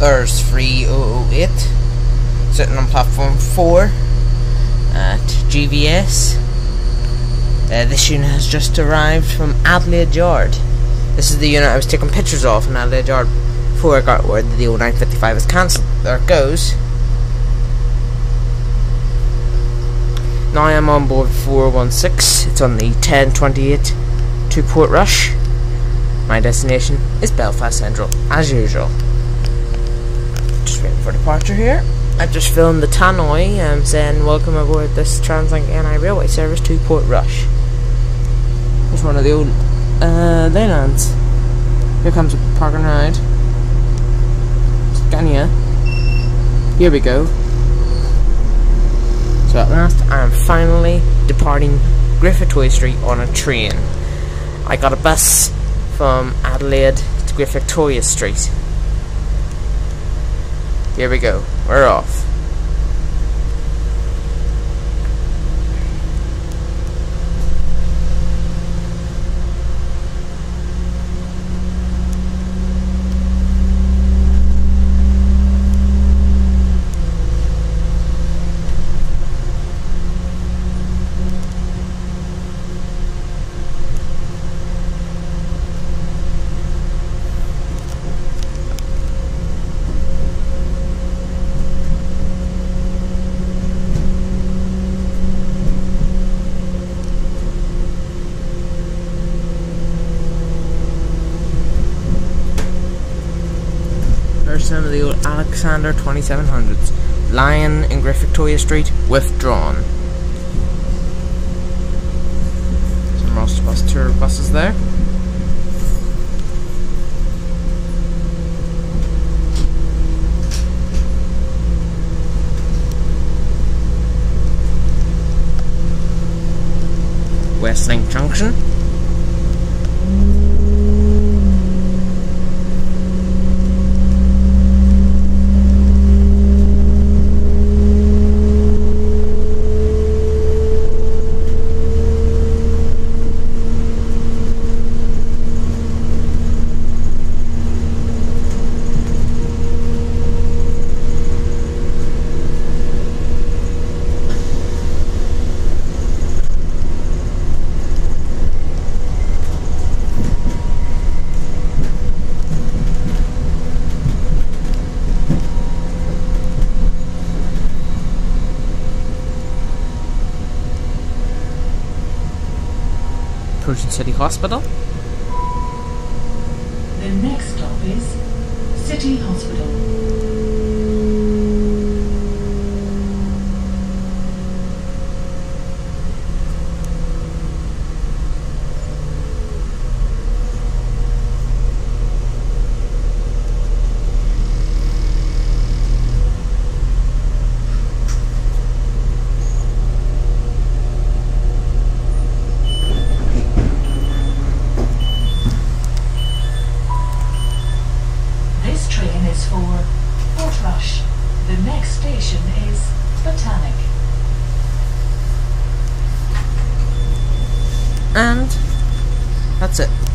There's 3008 sitting on platform 4 at GVS. Uh, this unit has just arrived from Adelaide Yard. This is the unit I was taking pictures of in Adelaide Yard before I got word that the 0955 is cancelled. There it goes. Now I am on board 416. It's on the 1028 to Portrush. My destination is Belfast Central, as usual. Just waiting for departure here. I've just filmed the tannoy um, saying welcome aboard this Translink NI railway service to Portrush. It's one of the old uh, Leylands. Here comes a park and ride. Scania. Here we go. So at last I am finally departing Great Victoria Street on a train. I got a bus from Adelaide to Great Victoria Street. Here we go. We're off. Some of the old Alexander 2700s. Lion in Great Victoria Street, withdrawn. Some Ulsterbus tour buses there. Westlink Junction. Approaching City Hospital. The next stop is City Hospital. This is for Portrush. The next station is Botanic. And that's it.